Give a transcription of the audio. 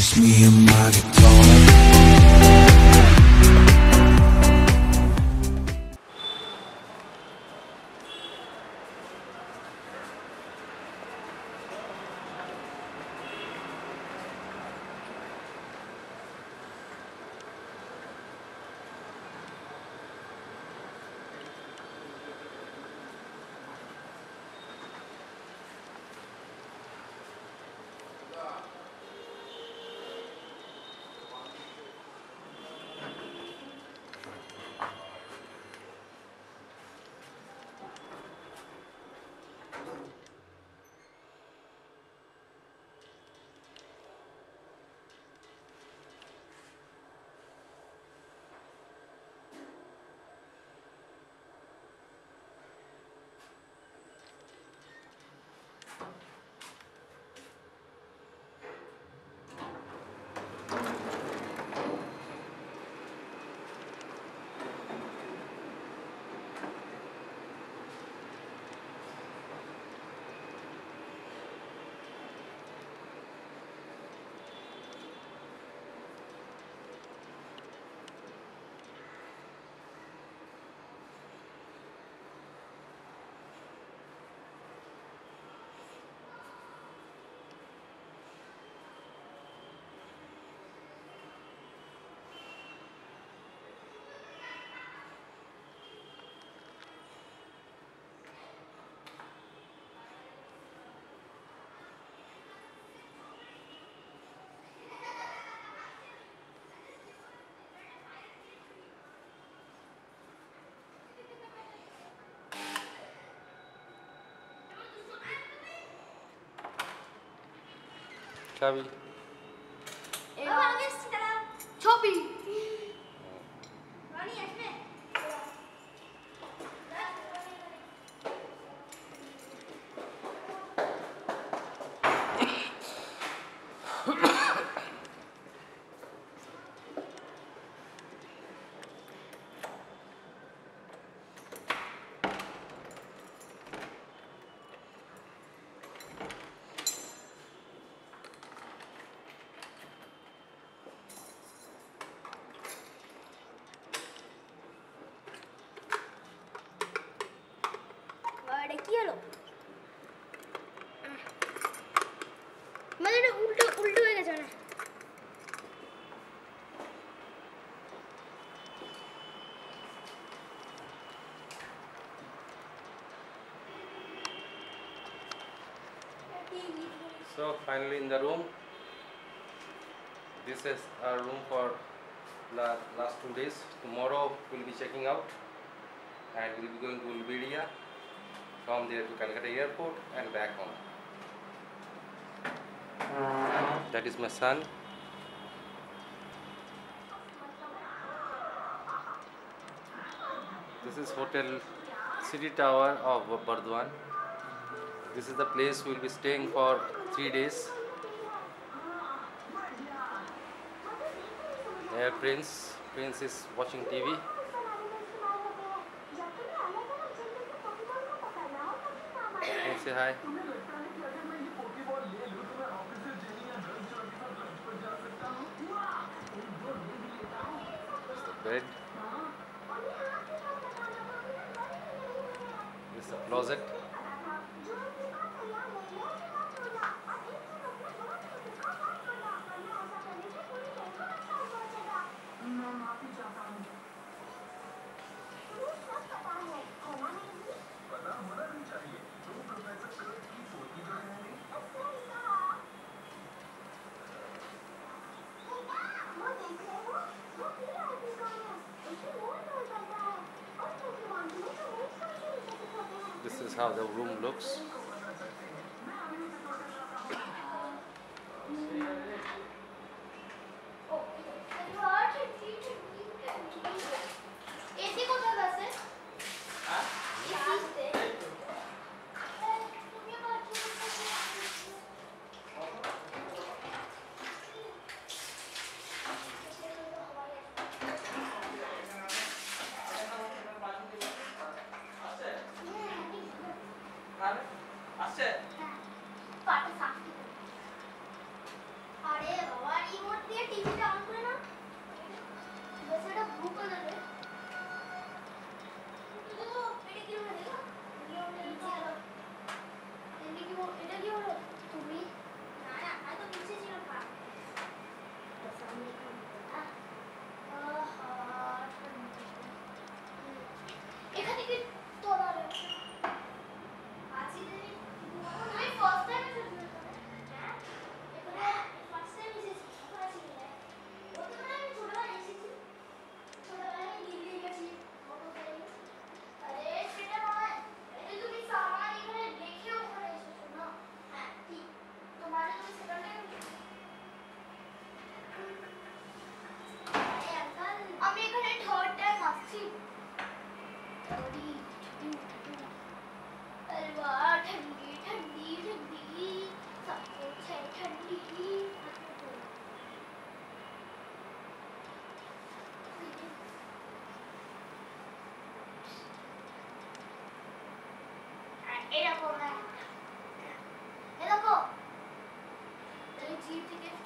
just me and my guitar. Chubby. Ew. Chubby. So finally in the room, this is our room for la last two days. Tomorrow we'll be checking out and we'll be going to Uluberia, from there to Calcutta airport and back home. That is my son. This is Hotel City Tower of Burdwan. This is the place we'll be staying for three days. Here Prince, Prince is watching TV. Can say hi? Bed. This is the closet. This is how the room looks. Hey, Elako, man. Elako! Don't you think it's